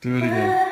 Do it again.